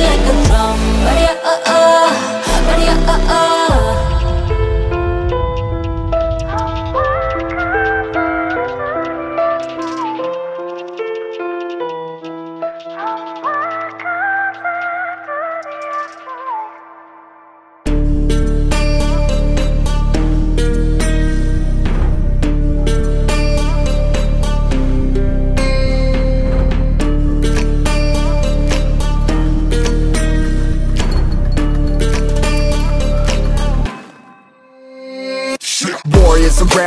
like a drone.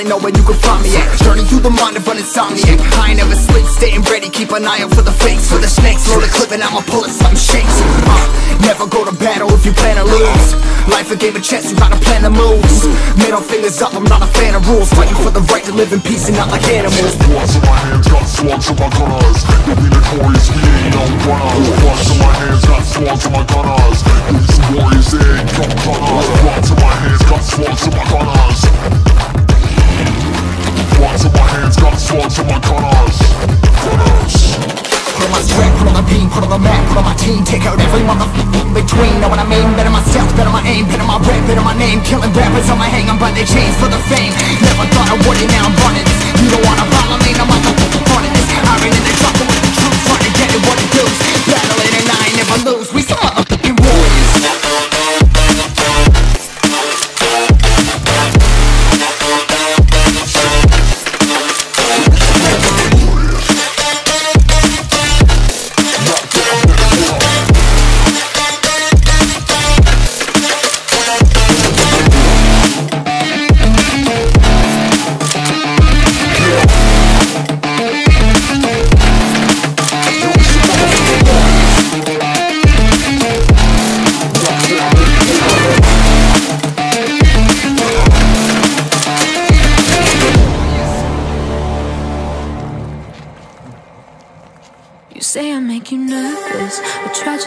ain't know where you can find me at. Journey through the mind of an insomniac. I ain't never sleep, staying ready, keep an eye out for the fakes For the snakes, load the clip and I'ma pull it, something shakes. Uh, Never go to battle if you plan to lose. Life a game of chess, you gotta plan the moves Middle fingers up, I'm not a fan of rules. Fighting for the right to live in peace and not like animals. Bloods in my hands, got slugs in my gunners. Yeah, we notorious, we ain't no runners Bloods in my hands, got slugs in my gunners. Some warriors, they ain't no gunners. Bloods in my hands, got slugs in my gunners My hands, got my Put on my strap, put on the beam, put on the map, put on my team. Take out every motherfucker in between, know what I mean? Better myself, better my aim, better my rap, better my name. Killing rappers on my hang, I'm by their chains for the fame. Never thought I would it, now I'm running. You don't wanna follow me, now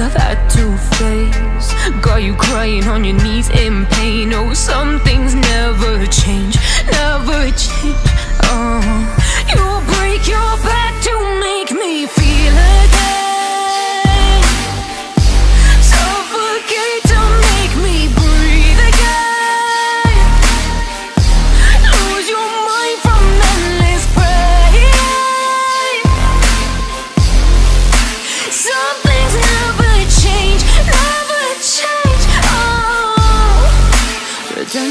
bear the things I've had to face. Got you crying on your knees in pain. Oh, some things never change, never change.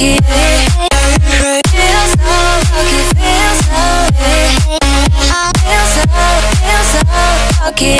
Okay. Feels so lucky, so lucky so, so lucky so lucky,